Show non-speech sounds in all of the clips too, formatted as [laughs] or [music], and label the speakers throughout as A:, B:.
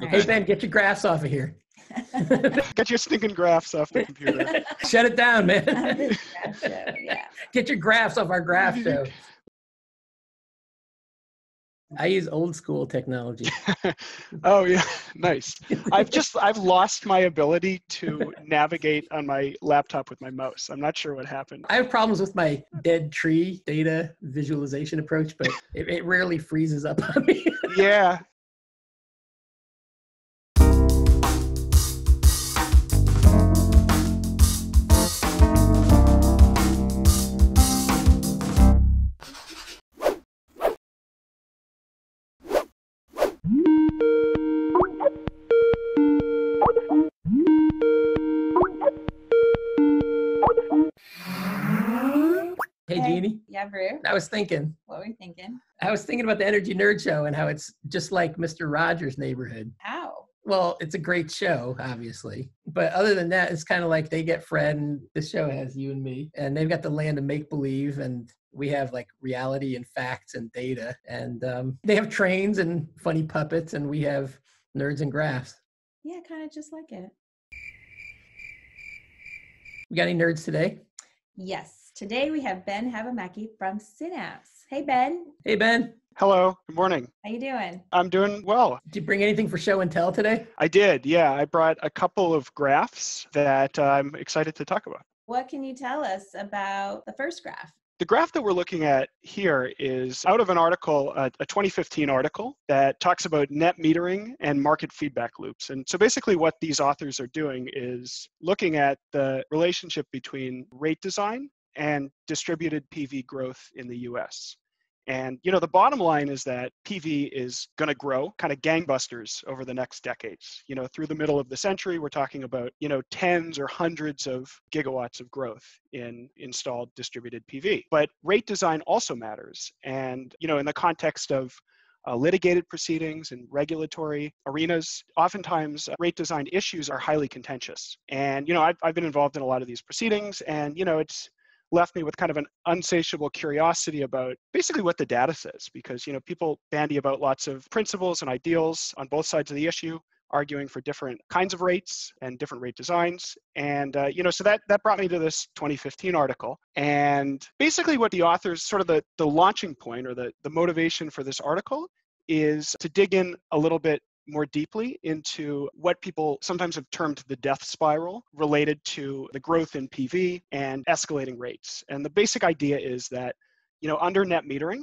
A: Hey Ben, get your graphs off of here. [laughs]
B: Get your stinking graphs off the computer. [laughs]
A: Shut it down, man. [laughs]
C: Gotcha, yeah.
A: Get your graphs off our graph show. I use old school technology.
B: oh yeah, nice. I've just I've lost my ability to navigate on my laptop with my mouse. I'm not sure what happened.
A: I have problems with my dead tree data visualization approach, but it, it rarely freezes up on me.
B: Yeah.
A: Hey,
C: Okay.
A: Jeannie,
C: Yeah, Brew.
A: I was thinking,
C: What were you thinking?
A: I was thinking about the Energy Nerd Show and how it's just like Mr. Rogers' Neighborhood.
C: How?
A: Well, it's a great show, obviously. But other than that, it's kind of like they get Fred, and this show has you and me, and they've got the land of make believe, and we have like reality and facts and data, and um, they have trains and funny puppets, and we have nerds and graphs.
C: Yeah, kind of just like it.
A: We got any nerds today?
C: Yes. Today we have Ben Havumaki from Synapse. Hey Ben,
A: Hey Ben,
B: Hello. Good morning.
C: how you doing?
B: I'm doing well.
A: did you bring anything for show and tell today?
B: I did. Yeah, I brought a couple of graphs that uh, I'm excited to talk about.
C: What can you tell us about the first graph?
B: The graph that we're looking at here is out of an article, a 2015 article that talks about net metering and market feedback loops. And so basically, what these authors are doing is looking at the relationship between rate design and distributed PV growth in the US. And you know, the bottom line is that PV is going to grow kind of gangbusters over the next decades. You know, through the middle of the century, we're talking about, you know, tens or hundreds of gigawatts of growth in installed distributed PV. But rate design also matters. And, you know, in the context of uh, litigated proceedings and regulatory arenas, oftentimes uh, rate design issues are highly contentious. And, you know, I've, I've been involved in a lot of these proceedings, and, you know, it's left me with kind of an unsatiable curiosity about basically what the data says because you know people bandy about lots of principles and ideals on both sides of the issue arguing for different kinds of rates and different rate designs. And uh, you know so that that brought me to this 2015 article. And basically what the authors sort of the the launching point or the the motivation for this article is to dig in a little bit more deeply into what people sometimes have termed the death spiral related to the growth in PV and escalating rates. And the basic idea is that, you know, under net metering,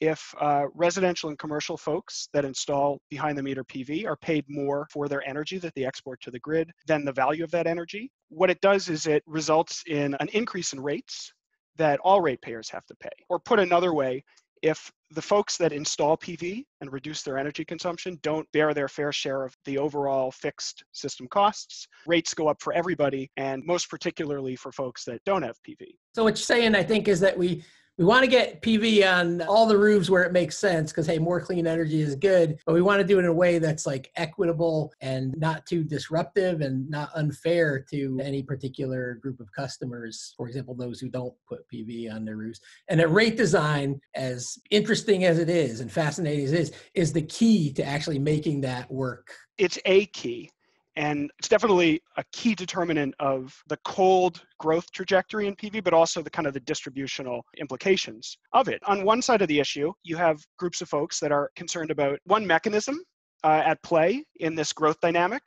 B: if uh, residential and commercial folks that install behind the meter PV are paid more for their energy that they export to the grid than the value of that energy, what it does is it results in an increase in rates that all ratepayers have to pay. Or put another way, if the folks that install PV and reduce their energy consumption don't bear their fair share of the overall fixed system costs, rates go up for everybody, and most particularly for folks that don't have PV.
A: So what you're saying, I think, is that we we want to get PV on all the roofs where it makes sense because hey, more clean energy is good, but we want to do it in a way that's like equitable and not too disruptive and not unfair to any particular group of customers. For example, those who don't put PV on their roofs. And a rate design, as interesting as it is and fascinating as it is, is the key to actually making that work.
B: It's a key. And it's definitely a key determinant of the cold growth trajectory in PV, but also the kind of the distributional implications of it. On one side of the issue, you have groups of folks that are concerned about one mechanism uh, at play in this growth dynamic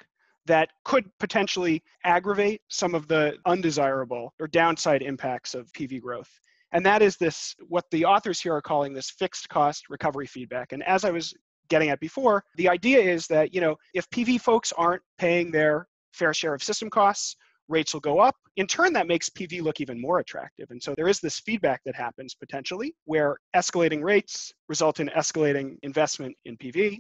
B: that could potentially aggravate some of the undesirable or downside impacts of PV growth. And that is this, what the authors here are calling this fixed cost recovery feedback. And as I was getting at before, the idea is that, you know, if PV folks aren't paying their fair share of system costs, rates will go up. In turn, that makes PV look even more attractive. And so there is this feedback that happens potentially where escalating rates result in escalating investment in PV,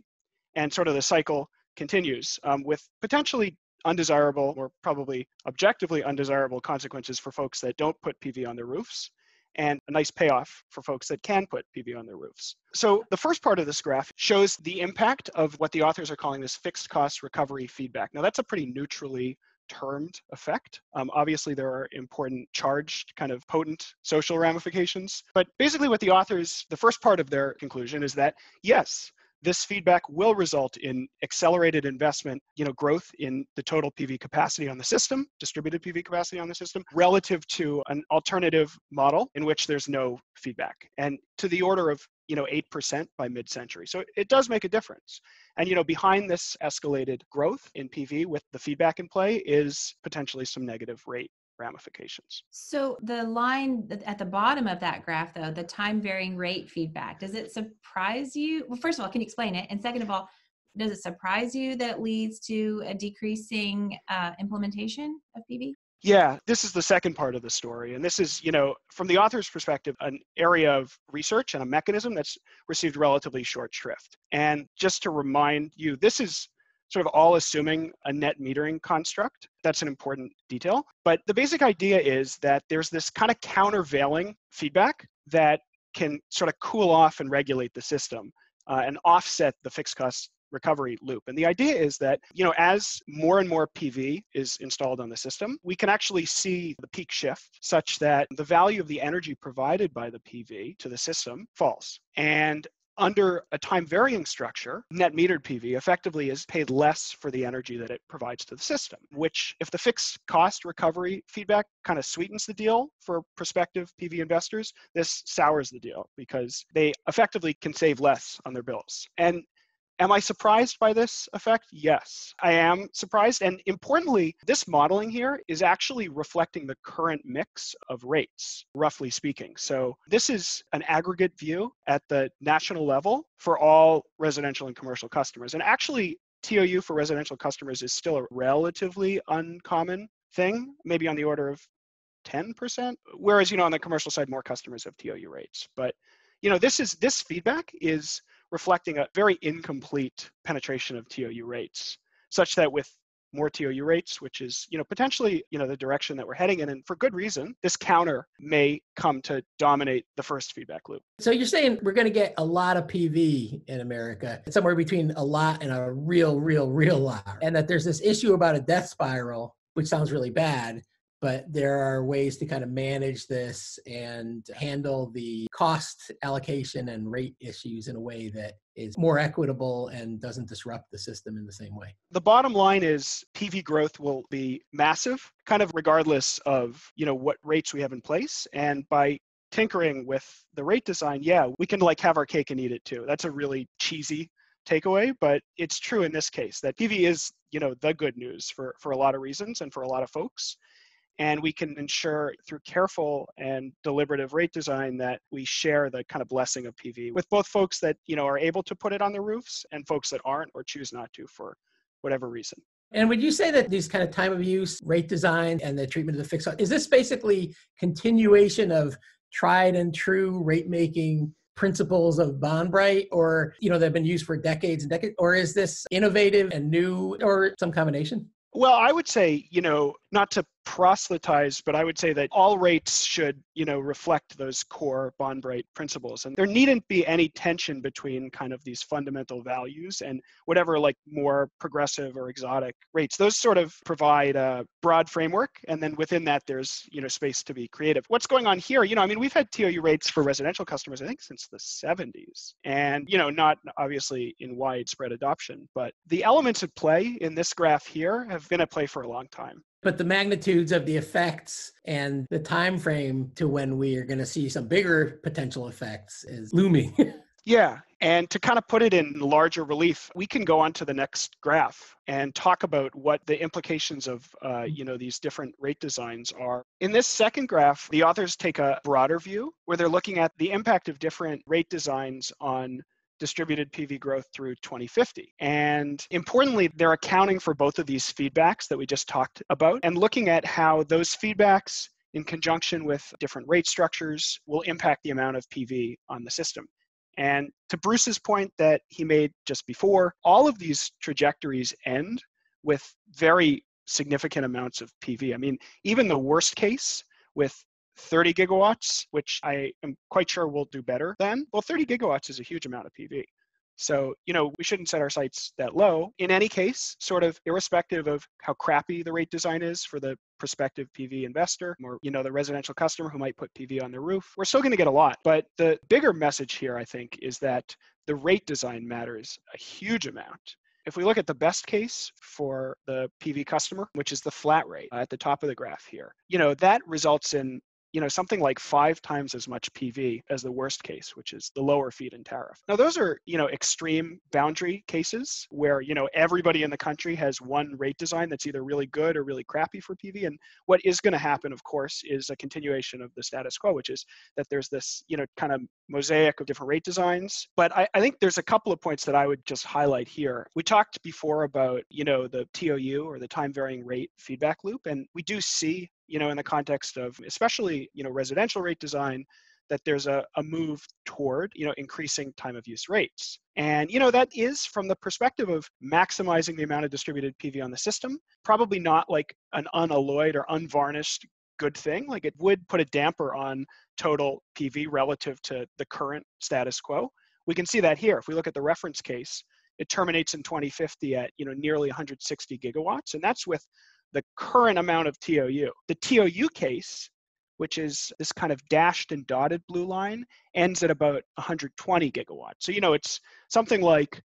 B: and sort of the cycle continues um, with potentially undesirable or probably objectively undesirable consequences for folks that don't put PV on their roofs and a nice payoff for folks that can put PV on their roofs. So the first part of this graph shows the impact of what the authors are calling this fixed cost recovery feedback. Now that's a pretty neutrally termed effect. Um, obviously, there are important charged, kind of potent social ramifications. But basically, what the authors, the first part of their conclusion is that yes, this feedback will result in accelerated investment, you know, growth in the total PV capacity on the system, distributed PV capacity on the system, relative to an alternative model in which there's no feedback. And to the order of you know 8% by mid-century so it does make a difference and you know behind this escalated growth in pv with the feedback in play is potentially some negative rate ramifications.
C: So the line at the bottom of that graph, though, the time varying rate feedback, does it surprise you? Well, first of all, can you explain it? And second of all, does it surprise you that leads to a decreasing uh, implementation of PV?
B: Yeah, this is the second part of the story. And this is, you know, from the author's perspective, an area of research and a mechanism that's received relatively short shrift. And just to remind you, this is sort of all assuming a net metering construct. That's an important detail. But the basic idea is that there's this kind of countervailing feedback that can sort of cool off and regulate the system uh, and offset the fixed cost recovery loop. And the idea is that, you know, as more and more PV is installed on the system, we can actually see the peak shift such that the value of the energy provided by the PV to the system falls. And under a time varying structure, net metered PV effectively is paid less for the energy that it provides to the system, which, if the fixed cost recovery feedback kind of sweetens the deal for prospective PV investors, this sours the deal because they effectively can save less on their bills. And Am I surprised by this effect? Yes, I am surprised. And importantly, this modeling here is actually reflecting the current mix of rates, roughly speaking. So this is an aggregate view at the national level for all residential and commercial customers. And actually, TOU for residential customers is still a relatively uncommon thing, maybe on the order of 10%. Whereas, you know, on the commercial side, more customers have TOU rates. But, you know, this is this feedback is reflecting a very incomplete penetration of TOU rates, such that with more TOU rates, which is you know potentially you know the direction that we're heading in, and for good reason, this counter may come to dominate the first feedback loop.
A: So you're saying we're going to get a lot of PV in America, somewhere between a lot and a real, real, real lot, and that there's this issue about a death spiral, which sounds really bad but there are ways to kind of manage this and handle the cost allocation and rate issues in a way that is more equitable and doesn't disrupt the system in the same way.
B: The bottom line is PV growth will be massive, kind of regardless of, you know, what rates we have in place and by tinkering with the rate design, yeah, we can like have our cake and eat it too. That's a really cheesy takeaway, but it's true in this case that PV is, you know, the good news for for a lot of reasons and for a lot of folks and we can ensure through careful and deliberative rate design that we share the kind of blessing of PV with both folks that you know are able to put it on their roofs and folks that aren't or choose not to for whatever reason.
A: And would you say that these kind of time of use, rate design, and the treatment of the fixed is this basically continuation of tried and true rate making principles of Bonbright or you know they've been used for decades and decades or is this innovative and new or some combination?
B: Well, I would say, you know, not to proselytize, but I would say that all rates should, you know, reflect those core Bonbright principles. And there needn't be any tension between kind of these fundamental values and whatever like more progressive or exotic rates. Those sort of provide a broad framework. And then within that, there's, you know, space to be creative. What's going on here? You know, I mean, we've had TOU rates for residential customers, I think, since the 70s. And, you know, not obviously in widespread adoption, but the elements at play in this graph here have been at play for a long time
A: but the magnitudes of the effects and the time frame to when we are going to see some bigger potential effects is looming. [laughs]
B: Yeah and to kind of put it in larger relief we can go on to the next graph and talk about what the implications of uh, you know these different rate designs are. In this second graph the authors take a broader view where they're looking at the impact of different rate designs on distributed PV growth through 2050. And importantly, they're accounting for both of these feedbacks that we just talked about and looking at how those feedbacks in conjunction with different rate structures will impact the amount of PV on the system. And to Bruce's point that he made just before, all of these trajectories end with very significant amounts of PV. I mean, even the worst case with 30 gigawatts, which I am quite sure will do better than. Well, 30 gigawatts is a huge amount of PV. So, you know, we shouldn't set our sights that low. In any case, sort of irrespective of how crappy the rate design is for the prospective PV investor or, you know, the residential customer who might put PV on their roof, we're still going to get a lot. But the bigger message here, I think, is that the rate design matters a huge amount. If we look at the best case for the PV customer, which is the flat rate at the top of the graph here, you know, that results in you know, something like five times as much PV as the worst case, which is the lower feed-in tariff. Now, those are, you know, extreme boundary cases where, you know, everybody in the country has one rate design that's either really good or really crappy for PV. And what is going to happen, of course, is a continuation of the status quo, which is that there's this, you know, kind of mosaic of different rate designs. But I, I think there's a couple of points that I would just highlight here. We talked before about, you know, the TOU or the time varying rate feedback loop, and we do see you know, in the context of especially, you know, residential rate design, that there's a, a move toward, you know, increasing time of use rates. And, you know, that is from the perspective of maximizing the amount of distributed PV on the system, probably not like an unalloyed or unvarnished good thing. Like it would put a damper on total PV relative to the current status quo. We can see that here. If we look at the reference case, it terminates in 2050 at you know nearly 160 gigawatts, and that's with the current amount of TOU. The TOU case, which is this kind of dashed and dotted blue line, ends at about 120 gigawatts. So, you know, it's something like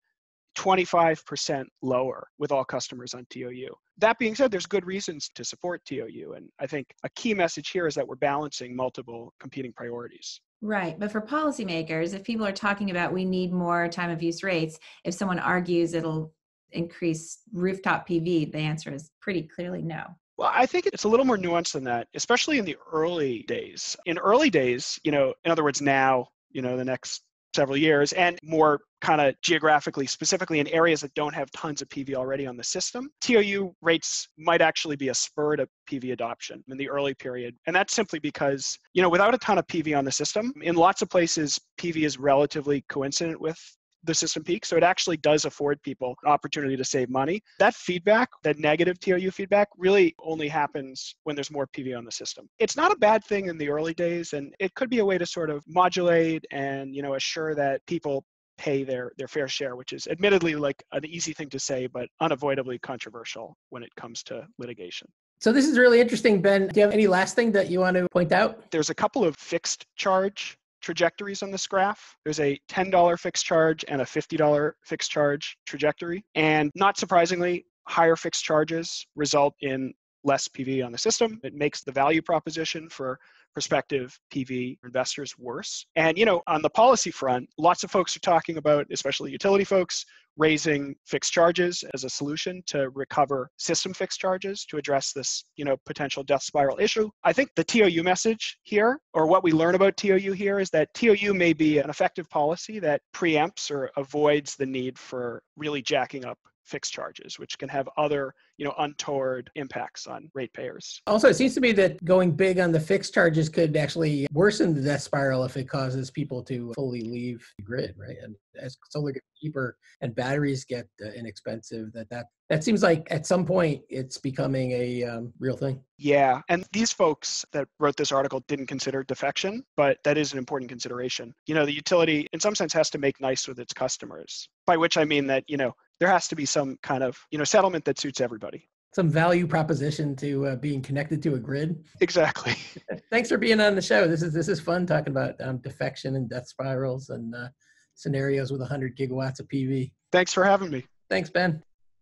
B: 25% lower with all customers on TOU. That being said, there's good reasons to support TOU. And I think a key message here is that we're balancing multiple competing priorities.
C: Right. But for policymakers, if people are talking about we need more time of use rates, if someone argues it'll increase rooftop PV? The answer is pretty clearly no.
B: Well, I think it's a little more nuanced than that, especially in the early days. In early days, you know, in other words, now, you know, the next several years, and more kind of geographically, specifically in areas that don't have tons of PV already on the system, TOU rates might actually be a spur to PV adoption in the early period. And that's simply because, you know, without a ton of PV on the system, in lots of places, PV is relatively coincident with the system peak. So it actually does afford people an opportunity to save money. That feedback, that negative TOU feedback, really only happens when there's more PV on the system. It's not a bad thing in the early days, and it could be a way to sort of modulate and you know assure that people pay their their fair share, which is admittedly like an easy thing to say, but unavoidably controversial when it comes to litigation.
A: So this is really interesting, Ben. Do you have any last thing that you want to point out?
B: There's a couple of fixed charge trajectories on this graph. There's a $10 fixed charge and a $50 fixed charge trajectory. And not surprisingly, higher fixed charges result in less PV on the system. It makes the value proposition for prospective PV investors worse. And you know, on the policy front, lots of folks are talking about, especially utility folks, raising fixed charges as a solution to recover system fixed charges to address this, you know, potential death spiral issue. I think the TOU message here, or what we learn about TOU here, is that TOU may be an effective policy that preempts or avoids the need for really jacking up fixed charges, which can have other, you know, untoward impacts on ratepayers.
A: Also, it seems to me that going big on the fixed charges could actually worsen the death spiral if it causes people to fully leave the grid, right? And as solar gets cheaper and batteries get uh, inexpensive, that that that seems like at some point it's becoming a um, real thing.
B: Yeah, and these folks that wrote this article didn't consider defection, but that is an important consideration. You know, the utility, in some sense, has to make nice with its customers. By which I mean that you know there has to be some kind of you know settlement that suits everybody
A: some value proposition to uh, being connected to a grid
B: exactly [laughs]
A: thanks for being on the show this is this is fun talking about um, defection and death spirals and uh, scenarios with 100 gigawatts of pv
B: thanks for having me
A: thanks ben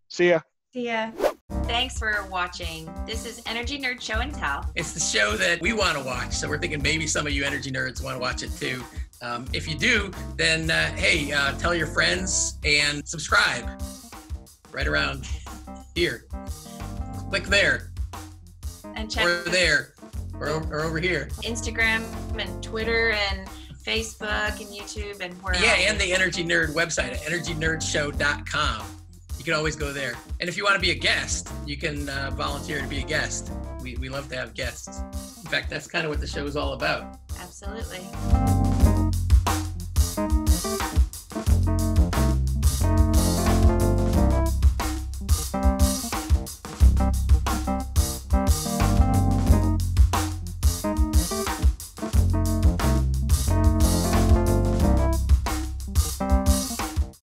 B: see ya
C: see ya Thanks for watching. This is Energy Nerd Show and Tell.
A: It's the show that we want to watch. So we're thinking maybe some of you energy nerds want to watch it too. Um, if you do, then uh, hey, uh, tell your friends and subscribe right around here. Click there.
C: And check
A: or there or, or over here.
C: Instagram and Twitter and Facebook and YouTube and where
A: Yeah, and the Energy Nerd website at energynerdshow.com. You can always go there. And if you want to be a guest, you can uh, volunteer to be a guest. We, we love to have guests. In fact, that's kind of what the show is all about.
C: Absolutely.